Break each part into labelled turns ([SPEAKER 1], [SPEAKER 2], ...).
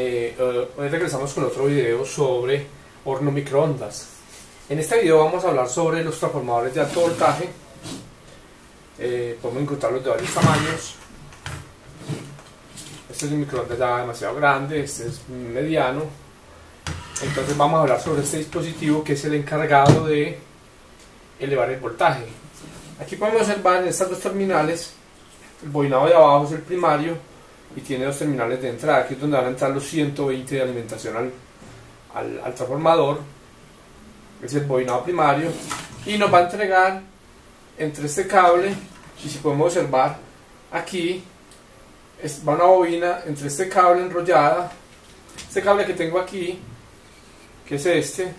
[SPEAKER 1] Eh, eh, hoy regresamos con otro video sobre horno microondas. En este video vamos a hablar sobre los transformadores de alto voltaje. Eh, podemos encontrarlos de varios tamaños. Este es un microondas ya demasiado grande, este es mediano. Entonces vamos a hablar sobre este dispositivo que es el encargado de elevar el voltaje. Aquí podemos observar en estas dos terminales, el bobinado de abajo es el primario y tiene dos terminales de entrada, aquí es donde van a entrar los 120 de alimentación al, al, transformador, es el bobinado primario, y nos va a entregar entre este cable, y si podemos observar aquí, va una bobina entre este cable enrollada, este cable que tengo aquí, que es este,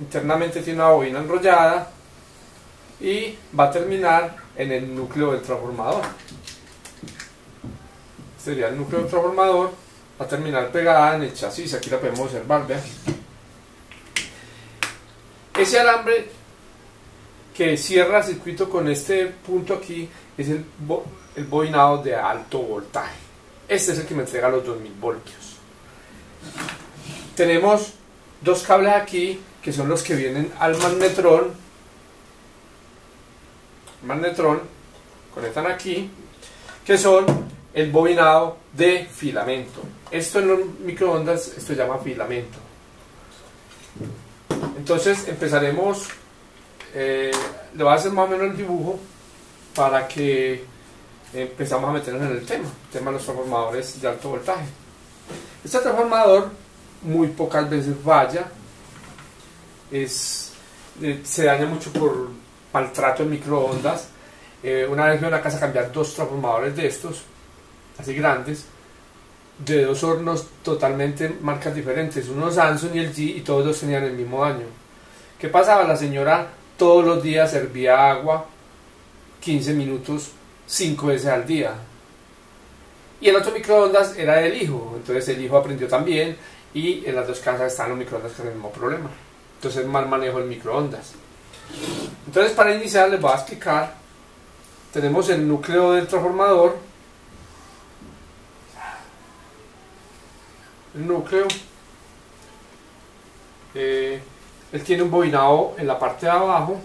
[SPEAKER 1] internamente tiene una bobina enrollada, y va a terminar en el núcleo del transformador. Sería el núcleo transformador, va a terminar pegada en el chasis, aquí la podemos observar, vean. Ese alambre que cierra el circuito con este punto aquí es el, el bobinado de alto voltaje. Este es el que me entrega los 2000 voltios. Tenemos dos cables aquí que son los que vienen al magnetrón magnetrón, conectan aquí, que son el bobinado de filamento. Esto en los microondas, esto se llama filamento. Entonces empezaremos, eh, le voy a hacer más o menos el dibujo para que empezamos a meternos en el tema, el tema de los transformadores de alto voltaje. Este transformador muy pocas veces falla, es, eh, se daña mucho por maltrato en microondas. Eh, una vez fui a una casa cambiar dos transformadores de estos, así grandes, de dos hornos totalmente marcas diferentes, uno Samsung y el G, y todos dos tenían el mismo daño. ¿Qué pasaba? La señora todos los días servía agua 15 minutos, 5 veces al día. Y el otro microondas era del hijo, entonces el hijo aprendió también y en las dos casas están los microondas con el mismo problema. Entonces mal manejo el microondas. Entonces para iniciar les voy a explicar, tenemos el núcleo del transformador, el núcleo, eh, él tiene un bobinado en la parte de abajo,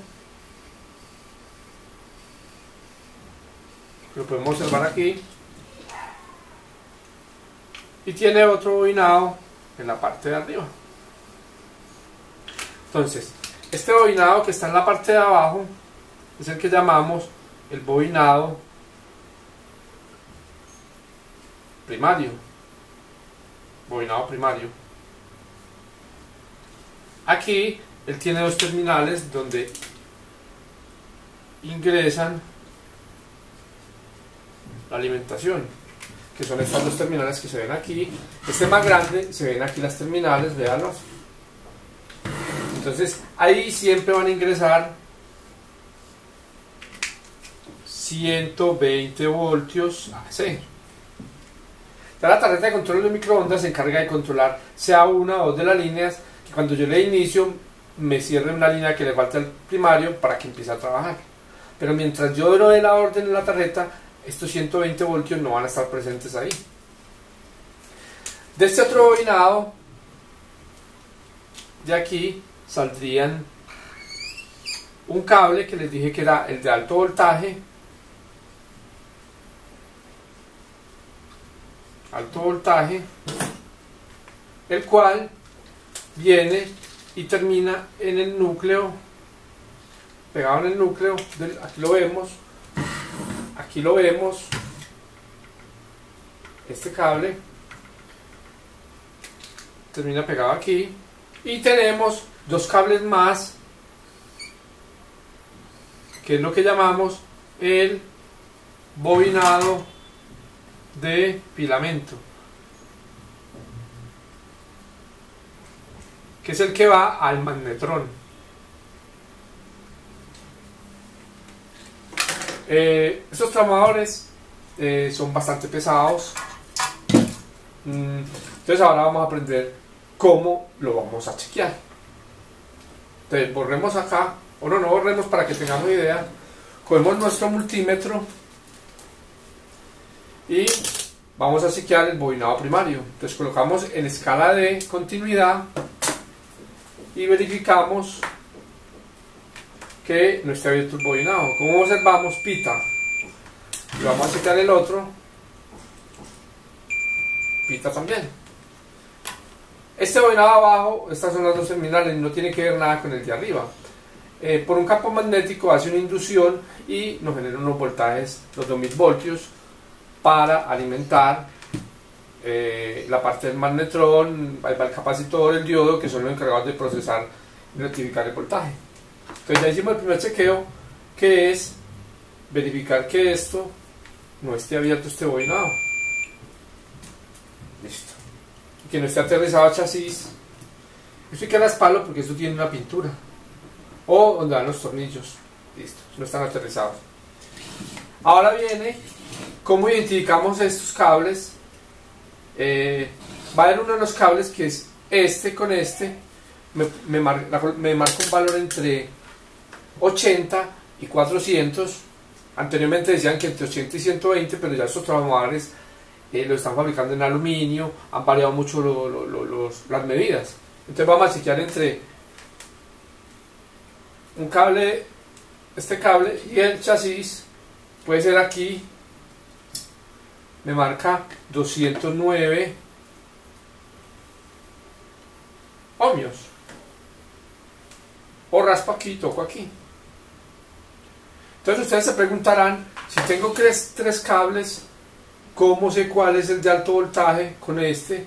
[SPEAKER 1] lo podemos observar aquí, y tiene otro bobinado en la parte de arriba. Entonces, este bobinado que está en la parte de abajo es el que llamamos el bobinado primario. Bobinado primario. Aquí él tiene dos terminales donde ingresan la alimentación que son estas dos terminales que se ven aquí este más grande se ven aquí las terminales véanlos entonces ahí siempre van a ingresar 120 voltios AC. La tarjeta de control de microondas se encarga de controlar sea una o dos de las líneas que cuando yo le inicio me cierre una línea que le falta al primario para que empiece a trabajar. Pero mientras yo doy la orden en la tarjeta, estos 120 voltios no van a estar presentes ahí. De este otro bobinado, de aquí, saldrían un cable que les dije que era el de alto voltaje alto voltaje el cual viene y termina en el núcleo pegado en el núcleo aquí lo vemos aquí lo vemos este cable termina pegado aquí y tenemos dos cables más que es lo que llamamos el bobinado de filamento que es el que va al magnetrón. Eh, estos tramadores eh, son bastante pesados. Mm, entonces ahora vamos a aprender cómo lo vamos a chequear. Entonces borremos acá, o no, no borremos para que tengamos idea. Cogemos nuestro multímetro y vamos a chequear el bobinado primario. Entonces colocamos en escala de continuidad y verificamos que no esté abierto el bobinado. Como observamos, pita. Y vamos a chequear el otro. Pita también. Este bobinado abajo, estas son las dos terminales, no tiene que ver nada con el de arriba. Eh, por un campo magnético hace una inducción y nos genera unos voltajes, los 2000 voltios, para alimentar eh, la parte del magnetrón, el capacitor, el diodo, que son los encargados de procesar y rectificar el voltaje. Entonces ya hicimos el primer chequeo, que es verificar que esto no esté abierto este bobinado. Listo. Y que no esté aterrizado a chasis. Esto hay que raspalo porque esto tiene una pintura o donde van los tornillos. Listo, no están aterrizados. Ahora viene cómo identificamos estos cables. Eh, va a haber uno de los cables que es este con este. Me, me, marca un valor entre 80 y 400. Anteriormente decían que entre 80 y 120, pero ya estos transformadores eh, lo están fabricando en aluminio, han variado mucho las medidas. Entonces vamos a chequear entre un cable, este cable y el chasis puede ser aquí, me marca 209 ohmios. O raspa aquí, toco aquí. Entonces ustedes se preguntarán, si tengo tres, tres cables, ¿cómo sé cuál es el de alto voltaje con este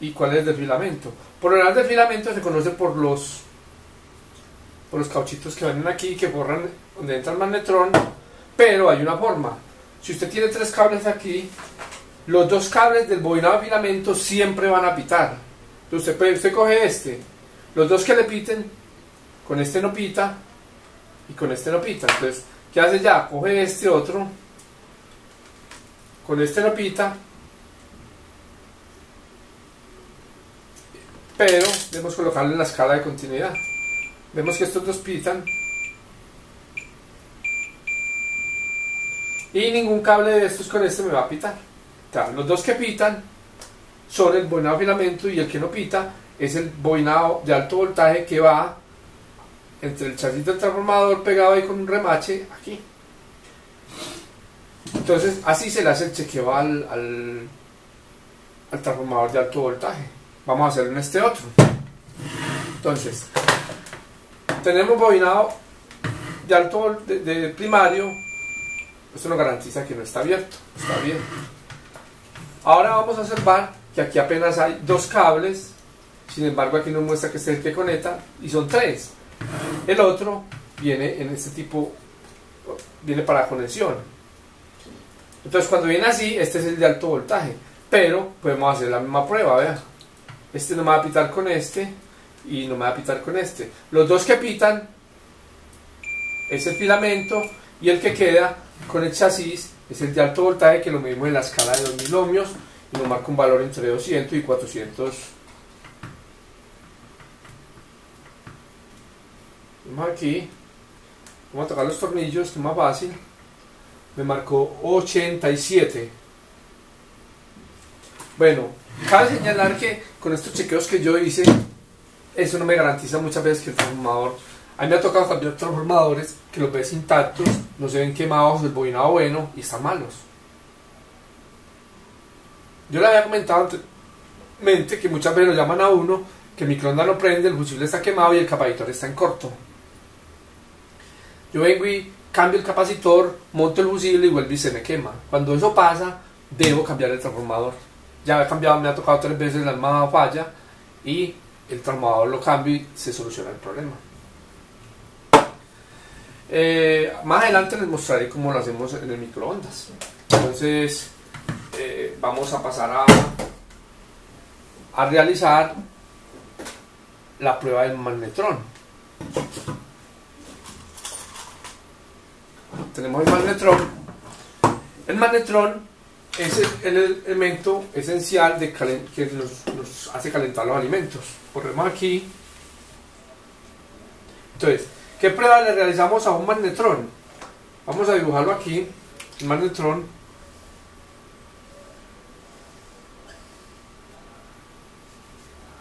[SPEAKER 1] y cuál es el de filamento? Por general de filamento se conoce por los por los cauchitos que vienen aquí que borran donde entra el magnetrón, pero hay una forma. Si usted tiene tres cables aquí, los dos cables del bobinado de filamento siempre van a pitar. Entonces usted, usted coge este, los dos que le piten, con este no pita y con este no pita. Entonces, ¿qué hace ya? Coge este otro, con este no pita, pero debemos colocarlo en la escala de continuidad. Vemos que estos dos pitan. Y ningún cable de estos con este me va a pitar. los dos que pitan son el bobinado filamento y el que no pita es el bobinado de alto voltaje que va entre el chasis del transformador pegado ahí con un remache aquí. Entonces así se le hace el chequeo al, al, al transformador de alto voltaje. Vamos a hacerlo en este otro. Entonces, tenemos bobinado de alto de, primario, esto nos garantiza que no está abierto, está bien. Ahora vamos a observar que aquí apenas hay dos cables, sin embargo aquí nos muestra que es el que conecta y son tres. El otro viene en este tipo, viene para conexión. Entonces cuando viene así, este es el de alto voltaje, pero podemos hacer la misma prueba, vea. Este no me va a pitar con este, y no me va a pitar con este. Los dos que pitan es el filamento y el que queda con el chasis es el de alto voltaje que lo medimos en la escala de 2000 ohmios y nos marca un valor entre 200 y 400 vamos aquí. Vamos a tocar los tornillos que es más fácil. Me marcó 87 bueno cabe señalar que con estos chequeos que yo hice eso no me garantiza muchas veces que el transformador a me ha tocado cambiar transformadores que los ves intactos, no se ven quemados, el bobinado bueno y están malos. Yo le había comentado anteriormente que muchas veces lo llaman a uno, que el microondas no prende, el fusible está quemado y el capacitor está en corto. Yo vengo y cambio el capacitor, monto el fusible y vuelve y se me quema. Cuando eso pasa, debo cambiar el transformador. Ya he cambiado, me ha tocado tres veces la misma falla y el transformador lo cambio y se soluciona el problema. Eh, más adelante les mostraré cómo lo hacemos en el microondas. Entonces, eh, vamos a pasar a, a realizar la prueba del magnetrón. Tenemos el magnetrón. El magnetrón es el, elemento esencial de que nos, hace calentar los alimentos. Ponemos aquí. Entonces, ¿Qué prueba le realizamos a un magnetrón? Vamos a dibujarlo aquí, el magnetrón.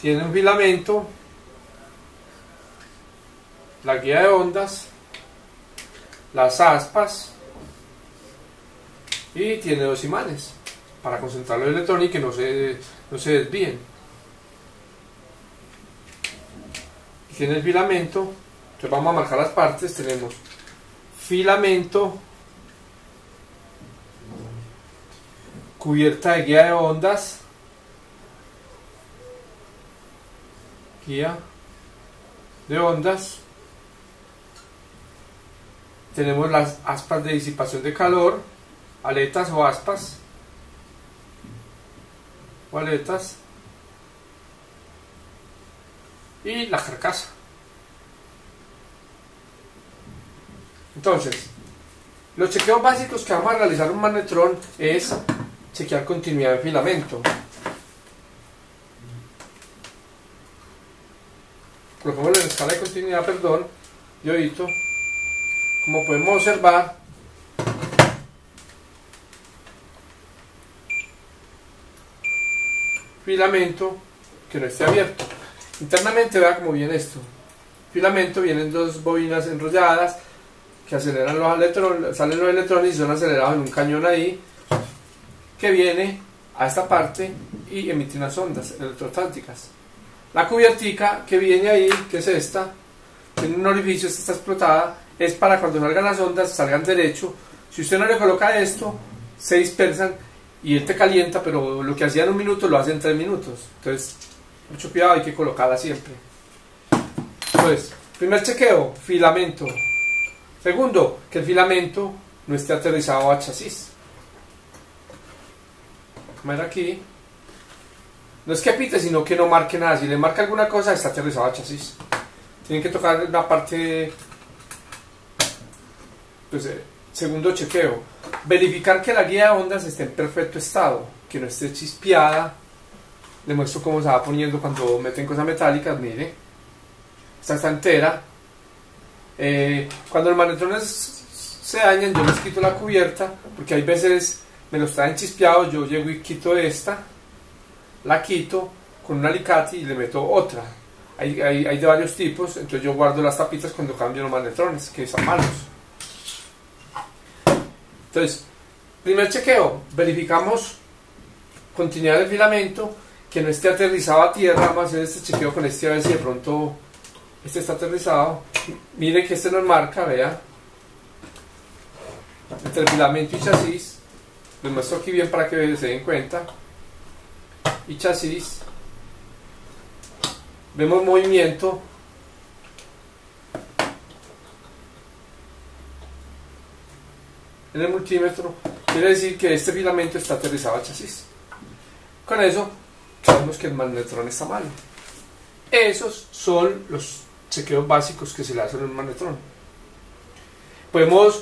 [SPEAKER 1] Tiene un filamento, la guía de ondas, las aspas y tiene dos imanes para concentrar los electrones y que no se, no se desvíen. Tiene el filamento entonces vamos a marcar las partes, tenemos filamento, cubierta de guía de ondas, guía de ondas, tenemos las aspas de disipación de calor, aletas o aspas, aletas, y la carcasa. Entonces, los chequeos básicos que vamos a realizar un magnetrón es chequear continuidad de filamento. Colocamos en la escala de continuidad, perdón, y oído. Como podemos observar, filamento que no esté abierto. Internamente vea cómo viene esto. Filamento vienen dos bobinas enrolladas que aceleran los electrones, salen los electrones y son acelerados en un cañón ahí que viene a esta parte y emite unas ondas electrostáticas. La cubiertica que viene ahí, que es esta, tiene un orificio, esta está explotada, es para cuando salgan las ondas salgan derecho. Si usted no le coloca esto, se dispersan y él te calienta, pero lo que hacía en un minuto lo hace en tres minutos. Entonces, mucho cuidado, hay que colocarla siempre. Entonces, primer chequeo, filamento. Segundo, que el filamento no esté aterrizado a chasis. Ver aquí. No es que pite, sino que no marque nada. Si le marca alguna cosa, está aterrizado a chasis. Tienen que tocar la parte. Pues, eh, segundo chequeo. Verificar que la guía de ondas esté en perfecto estado. Que no esté chispeada. Le muestro cómo se va poniendo cuando meten cosas metálicas. Mire. Esta está entera. Eh, cuando los magnetrones se dañan, yo les quito la cubierta, porque hay veces me los traen chispeados, yo llego y quito esta, la quito con un alicate y le meto otra. Hay, hay, hay de varios tipos, entonces yo guardo las tapitas cuando cambio los magnetrones, que están malos. Entonces, primer chequeo, verificamos continuidad del filamento, que no esté aterrizado a tierra, vamos a hacer este chequeo con este a ver si de pronto este está aterrizado. Mire que este nos marca, vea. Entre filamento y chasis. Les muestro aquí bien para que se den cuenta. Y chasis. Vemos movimiento. En el multímetro. Quiere decir que este filamento está aterrizado a chasis. Con eso, sabemos que el magnetrón está mal. Esos son los chequeos básicos que se le hacen a un magnetrón. Podemos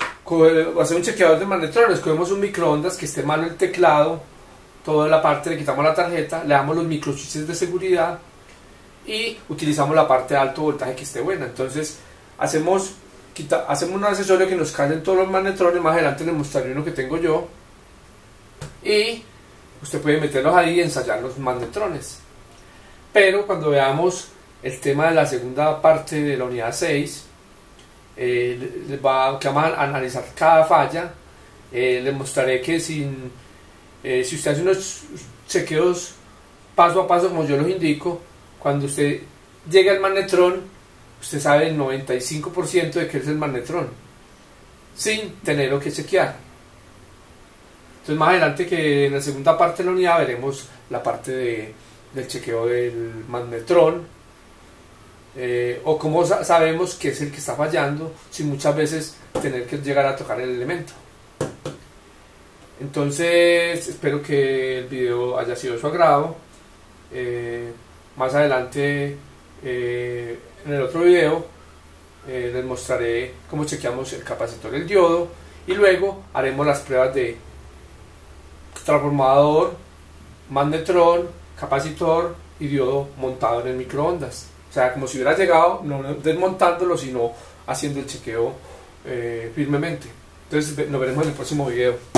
[SPEAKER 1] hacer un chequeador de magnetrones, cogemos un microondas que esté malo el teclado, toda la parte, le quitamos la tarjeta, le damos los microchips de seguridad y utilizamos la parte de alto voltaje que esté buena. Entonces hacemos, quita, hacemos un accesorio que nos callen todos los magnetrones, más adelante les mostraré uno que tengo yo y usted puede meterlos ahí y ensayar los magnetrones. Pero cuando veamos el tema de la segunda parte de la unidad 6, eh, va, que vamos a analizar cada falla, eh, les mostraré que sin, eh, si usted hace unos chequeos paso a paso como yo los indico, cuando usted llega al magnetrón, usted sabe el 95% de que es el magnetrón, sin tenerlo que chequear. Entonces más adelante que en la segunda parte de la unidad veremos la parte de, del chequeo del magnetrón, eh, o cómo sabemos que es el que está fallando sin muchas veces tener que llegar a tocar el elemento. Entonces espero que el video haya sido de su agrado. Eh, más adelante eh, en el otro video les mostraré cómo chequeamos el capacitor del diodo y luego haremos las pruebas de transformador, magnetrón, capacitor y diodo montado en el microondas. Sea, como si hubiera llegado, no desmontándolo, sino haciendo el chequeo eh, firmemente. Entonces nos veremos en el próximo video.